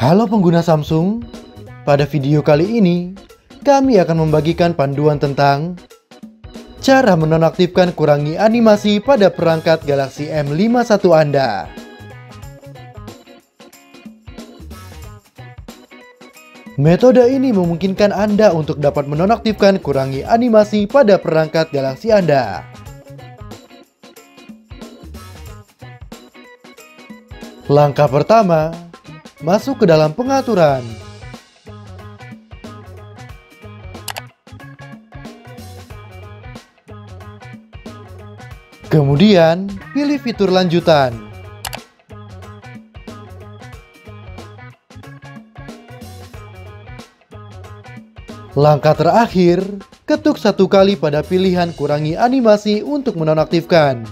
Halo pengguna Samsung, pada video kali ini kami akan membagikan panduan tentang cara menonaktifkan kurangi animasi pada perangkat Galaxy M51 Anda. Metode ini memungkinkan Anda untuk dapat menonaktifkan kurangi animasi pada perangkat Galaxy Anda. Langkah pertama, masuk ke dalam pengaturan. Kemudian, pilih fitur lanjutan. Langkah terakhir, ketuk satu kali pada pilihan kurangi animasi untuk menonaktifkan.